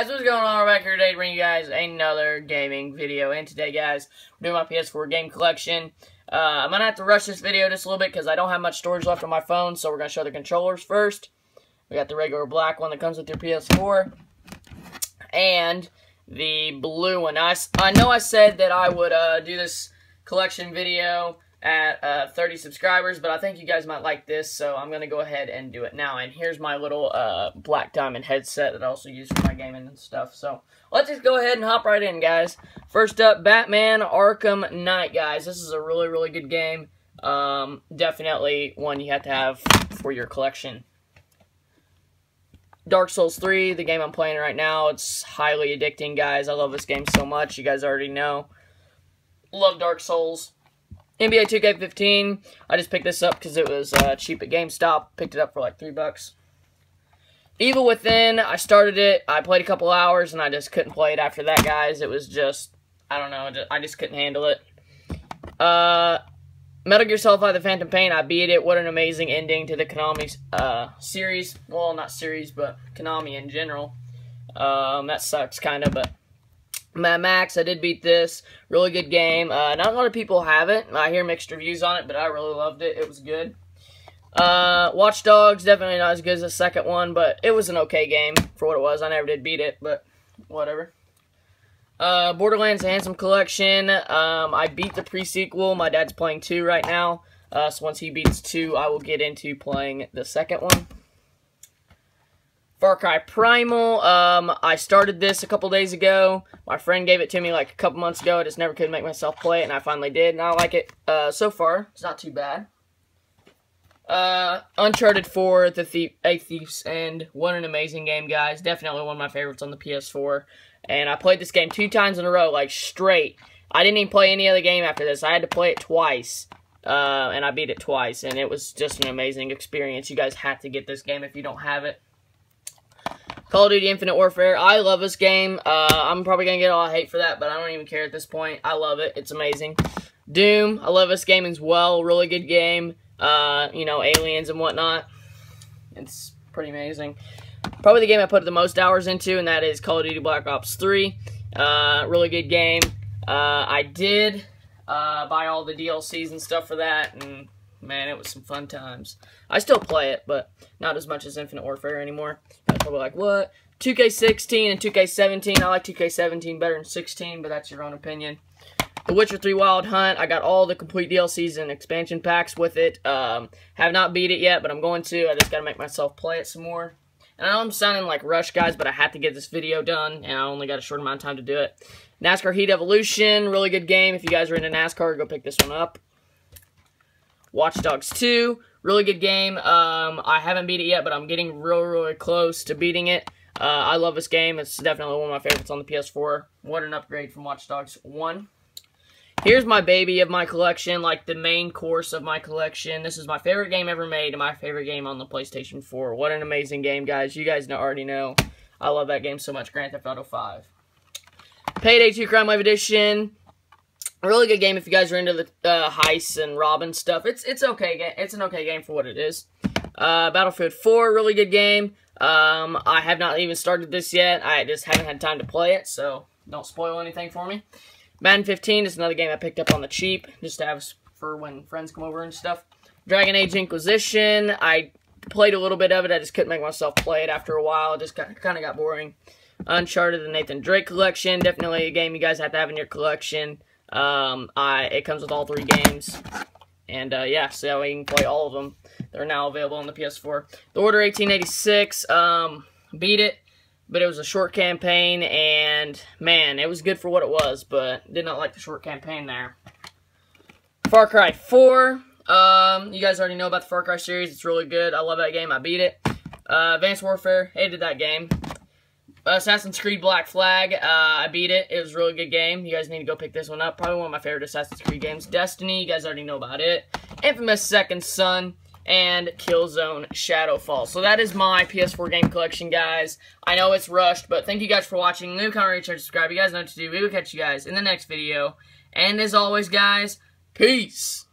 guys, what's going on? We're back here today to bring you guys another gaming video. And today, guys, we're doing my PS4 game collection. Uh, I'm going to have to rush this video just a little bit because I don't have much storage left on my phone. So we're going to show the controllers first. We got the regular black one that comes with your PS4. And the blue one. I, I know I said that I would uh, do this collection video at uh, 30 subscribers, but I think you guys might like this, so I'm going to go ahead and do it now. And here's my little uh, Black Diamond headset that I also use for my gaming and stuff. So let's just go ahead and hop right in, guys. First up, Batman Arkham Knight, guys. This is a really, really good game. Um, definitely one you have to have for your collection. Dark Souls 3, the game I'm playing right now. It's highly addicting, guys. I love this game so much. You guys already know. Love Dark Souls. NBA 2K15. I just picked this up because it was uh, cheap at GameStop. Picked it up for like three bucks. Evil Within. I started it. I played a couple hours and I just couldn't play it after that, guys. It was just, I don't know. I just couldn't handle it. Uh, Metal Gear Solid 5 The Phantom Pain. I beat it. What an amazing ending to the Konami uh, series. Well, not series, but Konami in general. Um, that sucks, kind of, but Mad Max, I did beat this. Really good game. Uh, not a lot of people have it. I hear mixed reviews on it, but I really loved it. It was good. Uh, Watch Dogs, definitely not as good as the second one, but it was an okay game for what it was. I never did beat it, but whatever. Uh, Borderlands Handsome Collection. Um, I beat the pre-sequel. My dad's playing 2 right now. Uh, so once he beats 2, I will get into playing the second one. Far Cry Primal. Um, I started this a couple days ago. My friend gave it to me like a couple months ago. I just never could make myself play it, and I finally did, and I like it uh, so far. It's not too bad. Uh, Uncharted 4, The Thief, A Thief's End. What an amazing game, guys. Definitely one of my favorites on the PS4. And I played this game two times in a row, like straight. I didn't even play any other game after this. I had to play it twice. Uh, and I beat it twice, and it was just an amazing experience. You guys have to get this game if you don't have it. Call of Duty Infinite Warfare. I love this game. Uh, I'm probably going to get all hate for that, but I don't even care at this point. I love it. It's amazing. Doom. I love this game as well. Really good game. Uh, you know, aliens and whatnot. It's pretty amazing. Probably the game I put the most hours into, and that is Call of Duty Black Ops 3. Uh, really good game. Uh, I did uh, buy all the DLCs and stuff for that, and man, it was some fun times. I still play it, but not as much as Infinite Warfare anymore. I probably like, what? 2K16 and 2K17. I like 2K17 better than 16, but that's your own opinion. The Witcher 3 Wild Hunt. I got all the complete DLCs and expansion packs with it. Um, have not beat it yet, but I'm going to. I just got to make myself play it some more. And I know I'm sounding like rush, guys, but I had to get this video done, and I only got a short amount of time to do it. NASCAR Heat Evolution. Really good game. If you guys are into NASCAR, go pick this one up. Watch Dogs 2, really good game. Um, I haven't beat it yet, but I'm getting real, really close to beating it. Uh, I love this game. It's definitely one of my favorites on the PS4. What an upgrade from Watch Dogs 1. Here's my baby of my collection, like the main course of my collection. This is my favorite game ever made and my favorite game on the PlayStation 4. What an amazing game, guys. You guys already know. I love that game so much. Grand Theft Auto 5. Payday 2 Crime Wave Edition really good game if you guys are into the uh, heists and robbing stuff. It's it's okay. It's an okay game for what it is. Uh, Battlefield 4, really good game. Um, I have not even started this yet. I just haven't had time to play it, so don't spoil anything for me. Madden 15 is another game I picked up on the cheap, just to have for when friends come over and stuff. Dragon Age Inquisition, I played a little bit of it. I just couldn't make myself play it after a while. It just kind of got boring. Uncharted, the Nathan Drake collection, definitely a game you guys have to have in your collection. Um, I it comes with all three games, and uh, yeah, so you can play all of them. They're now available on the PS4. The Order 1886, um, beat it, but it was a short campaign, and man, it was good for what it was, but did not like the short campaign there. Far Cry 4, um, you guys already know about the Far Cry series. It's really good. I love that game. I beat it. Uh, Advanced Warfare, hated that game. Assassin's Creed Black Flag, uh, I beat it. It was a really good game. You guys need to go pick this one up. Probably one of my favorite Assassin's Creed games. Destiny, you guys already know about it. Infamous Second Son, and Killzone Shadowfall. So that is my PS4 game collection, guys. I know it's rushed, but thank you guys for watching. Leave a comment, rate, share, subscribe. You guys know what to do. We will catch you guys in the next video. And as always, guys, peace.